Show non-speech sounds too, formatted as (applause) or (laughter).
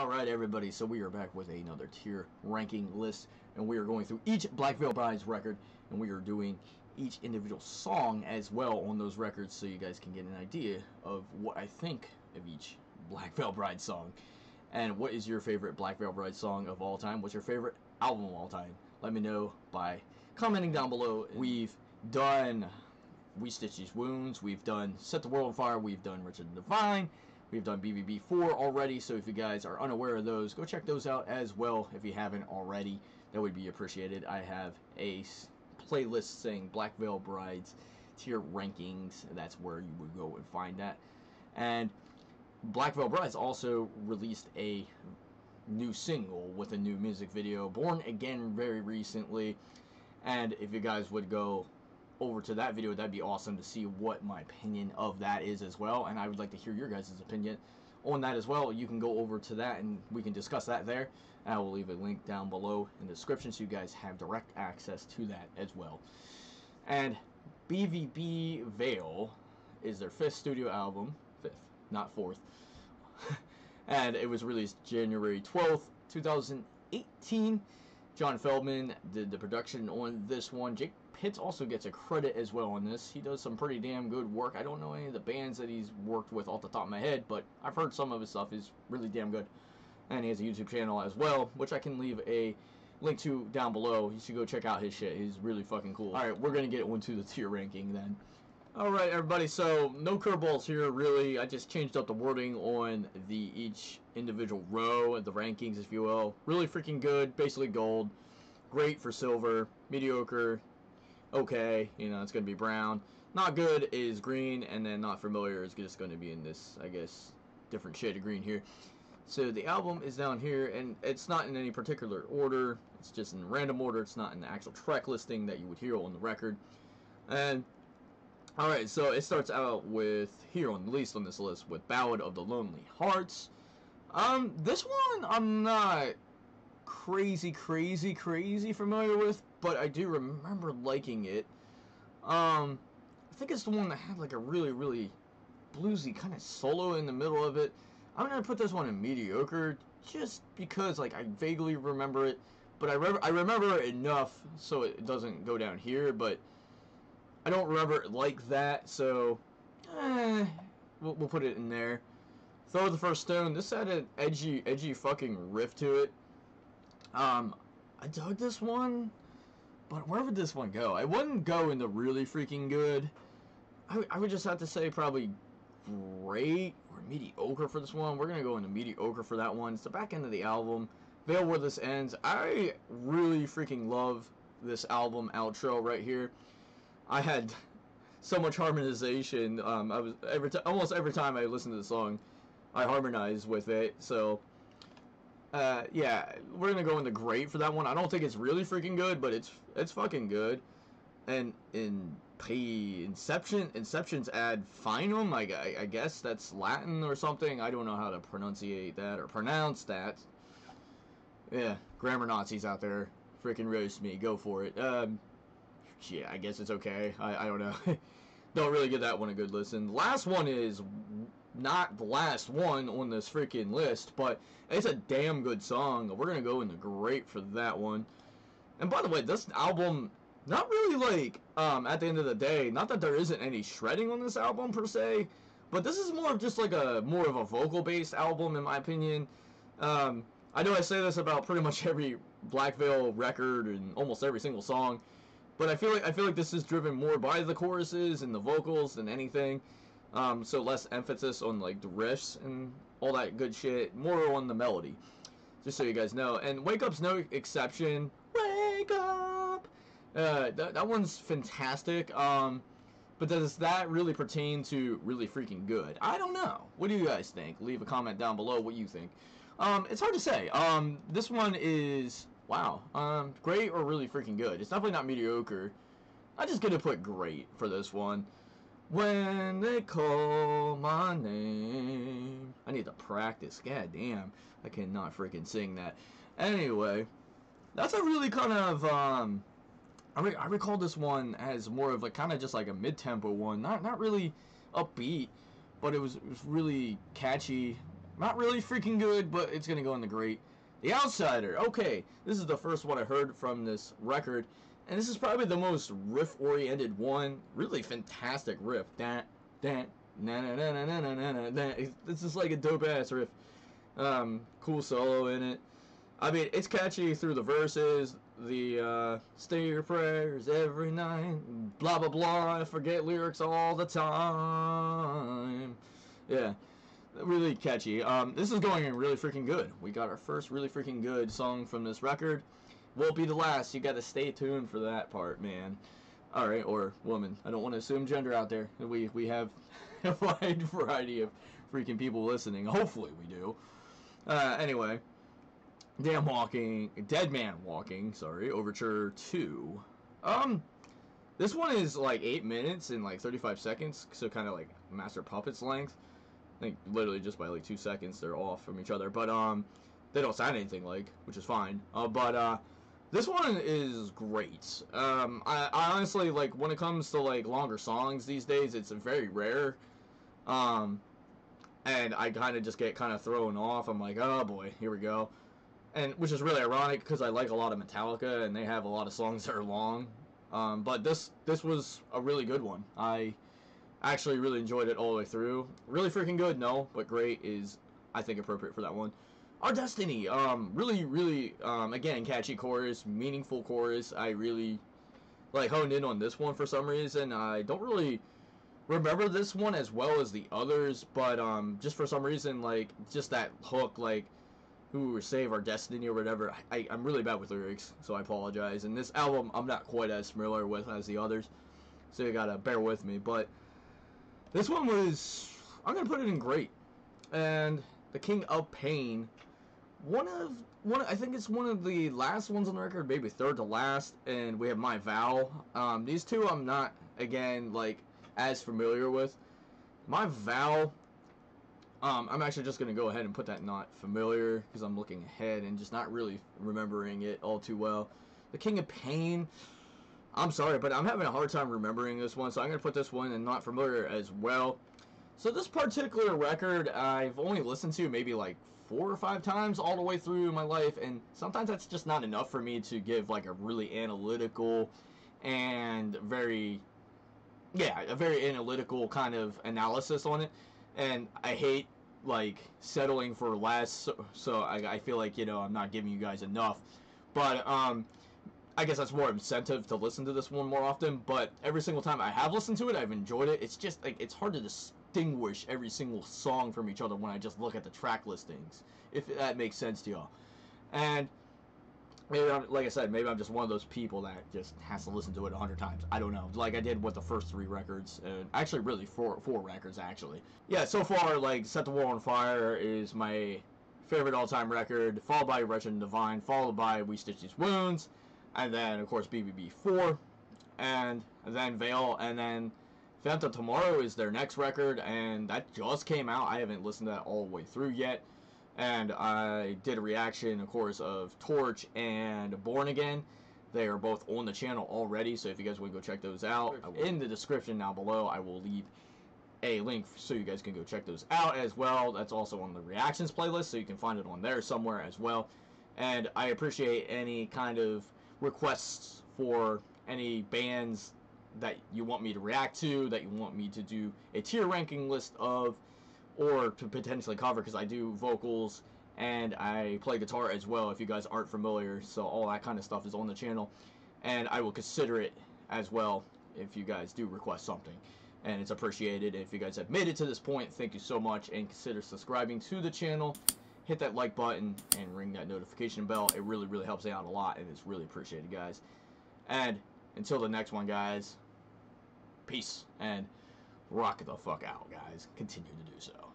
Alright everybody, so we are back with another tier ranking list and we are going through each Black Veil Brides record and we are doing each individual song as well on those records so you guys can get an idea of what I think of each Black Veil Bride song. And what is your favorite Black Veil Bride song of all time? What's your favorite album of all time? Let me know by commenting down below. We've done We Stitch These Wounds, we've done Set the World on Fire, we've done Wretched and Divine, We've done BVB4 already, so if you guys are unaware of those, go check those out as well if you haven't already. That would be appreciated. I have a playlist saying Black Veil Brides tier rankings. That's where you would go and find that. And Black Veil Brides also released a new single with a new music video, Born Again, very recently. And if you guys would go over to that video, that'd be awesome to see what my opinion of that is as well. And I would like to hear your guys' opinion on that as well. You can go over to that and we can discuss that there. I will leave a link down below in the description so you guys have direct access to that as well. And BVB Vale is their fifth studio album. Fifth, not fourth. (laughs) and it was released January 12th, 2018. John Feldmann did the production on this one. Jake Pitts also gets a credit as well on this. He does some pretty damn good work. I don't know any of the bands that he's worked with off the top of my head, but I've heard some of his stuff is really damn good. And he has a YouTube channel as well, which I can leave a link to down below. You should go check out his shit. He's really fucking cool. Alright, we're going to get into the (laughs) tier ranking then. Alright everybody, so no curveballs here really. I just changed up the wording on the each individual row, the rankings if you will. Really freaking good, basically gold. Great for silver, mediocre, okay, you know, it's going to be brown. Not good is green, and then not familiar is just going to be in this, I guess, different shade of green here. So the album is down here, and it's not in any particular order. It's just in random order. It's not in the actual track listing that you would hear on the record. And Alright, so it starts out with, here on the least on this list, with Ballad of the Lonely Hearts. Um, this one I'm not crazy, crazy, crazy familiar with, but I do remember liking it. Um, I think it's the one that had like a really, really bluesy kind of solo in the middle of it. I'm gonna put this one in mediocre, just because like I vaguely remember it, but I, re I remember enough so it doesn't go down here, but I don't remember it like that, so eh, we'll, we'll put it in there. Throw the first stone. This had an edgy, edgy fucking riff to it. Um, I dug this one, but where would this one go? I wouldn't go into really freaking good. I, I would just have to say probably great or mediocre for this one. We're going to go into mediocre for that one. It's the back end of the album. Vale Where This Ends. I really freaking love this album outro right here. I had (laughs) so much harmonization. Um, I was every almost every time I listened to the song, I harmonized with it. So, uh, yeah, we're gonna go into great for that one. I don't think it's really freaking good, but it's it's fucking good. And in P Inception, Inception's ad finum. I, I, I guess that's Latin or something. I don't know how to pronunciate that or pronounce that. Yeah, grammar Nazis out there, freaking roast me. Go for it. Um, yeah, I guess it's okay. I, I don't know. (laughs) don't really give that one a good listen. Last one is not the last one on this freaking list, but it's a damn good song. We're to go in the great for that one. And by the way, this album, not really like, um, at the end of the day, not that there isn't any shredding on this album per se, but this is more of just like a, more of a vocal-based album in my opinion. Um, I know I say this about pretty much (laughs) every Black Veil record and almost every single song, but I feel like I feel like this is driven more by the choruses and the vocals than anything. Um, so less emphasis on like the riffs and all that good shit, more on the melody. Just so you guys know. And Wake Up's no exception. Wake Up! Uh, that, that one's fantastic. Um, but does that really pertain to really freaking good? I don't know. What do you guys think? Leave a comment down below what you think. Um, it's hard to say. Um, this one is wow, um, great or really freaking good. It's definitely not mediocre. I'm just gonna put great for this one. When they call my name. I need to practice. God damn. I cannot freaking sing that. Anyway, that's a really kind of, um, I, re I recall this one as more of like kind of just like a mid-tempo one. Not, not really upbeat, but it was, it was really catchy. Not really freaking good, but it's gonna go in the great. The Outsider. Okay, this is the first one I heard from this record, and this is probably the most riff-oriented one. Really fantastic riff. That, that, na na na na na na na na. This is like a dope ass riff. Um, cool solo in it. I mean, it's catchy through the verses, the uh, say your prayers every night, blah blah blah. I forget lyrics all the time. Yeah, really catchy. Um, this is going really freaking good. We got our first really freaking good song from this record. Won't be the last. You got to stay tuned for that part, man. All right, or woman. I don't want to assume gender out there. We we have (laughs) a wide variety of freaking people listening. Hopefully, we do. Uh, anyway. Damn Walking, Dead Man Walking, sorry, Overture 2. Um, this one is like 8 minutes and like 35 seconds, so kind of like Master Puppets length. I think literally just by like 2 seconds they're off from each other, but um, they don't sound anything like, which is fine. Uh, but uh, this one is great. Um, I, I honestly, like, when it comes to like longer songs these days, it's very rare. Um, and I kind of just get kind of thrown off. I'm like, oh boy, here we go and which is really ironic because I like a lot of Metallica and they have a lot of songs that are long. Um, but this this was a really good one. I actually really enjoyed it all the way through. Really freaking good, no, but great is I think appropriate for that one. Our Destiny, um, really, really, um, again, catchy chorus, meaningful chorus. I really like honed in on this one for some reason. I don't really remember this one as well as the others, but um, just for some reason, like just that hook, like who will save our destiny or whatever. I, I'm really bad with lyrics, so I apologize. And this album, I'm not quite as familiar with as the others, so you gotta bear with me. But this one was, I'm gonna put it in great. And the King of Pain, one of one, I think it's one of the last ones on the record, maybe third to last. And we have My Vow. Um, these two, I'm not again like as familiar with. My Vow um, I'm actually just to go ahead and put that not familiar because I'm looking ahead and just not really remembering it all too well. The King of Pain. I'm sorry, but I'm having a hard time remembering this one, so I'm to put this one in not familiar as well. So this particular record, I've only listened to maybe like four or five times all the way through my life, and sometimes that's just not enough for me to give like a really analytical and very, yeah, a very analytical kind of analysis on it and I hate like settling for less. So, so I, I feel like you know I'm not giving you guys enough, but um, I guess that's more incentive to listen to this one more often. But every single time I have listened to it, I've enjoyed it. It's just like it's hard to distinguish every single song from each other when I just look at the track listings, if that makes sense to y'all. And maybe I'm, like I said, maybe I'm just one of those people that just has to listen to it a hundred times. I don't know, like I did with the first three records, and actually, really four four records actually. Yeah, so far, like Set the World on Fire is my favorite all-time record, followed by Wretched and Divine, followed by We Stitch These Wounds, and then of course BVB four, and then Vale, and then Phantom Tomorrow is their next record, and that just came out. I haven't listened to that all the way through yet and I did a reaction, of course, of Torch and Born Again. They are both on the channel already, so if you guys want to go check those out, in the description down below, I will leave a link so you guys can go check those out as well. That's also on the reactions playlist, so you can find it on there somewhere as well. And I appreciate any kind of requests for any bands that you want me to react to, that you want me to do a tier ranking list of, or to potentially cover because I do vocals and I play guitar as well if you guys aren't familiar so all that kind of stuff is on the channel. And I will consider it as well if you guys do request something. And it's appreciated. If you guys have made it to this point thank you so much and consider subscribing to the channel. Hit that like button and ring that notification bell. It really really helps out a lot and it's really appreciated guys. And until the next one guys. Peace. And rock the fuck out guys. Continue to do so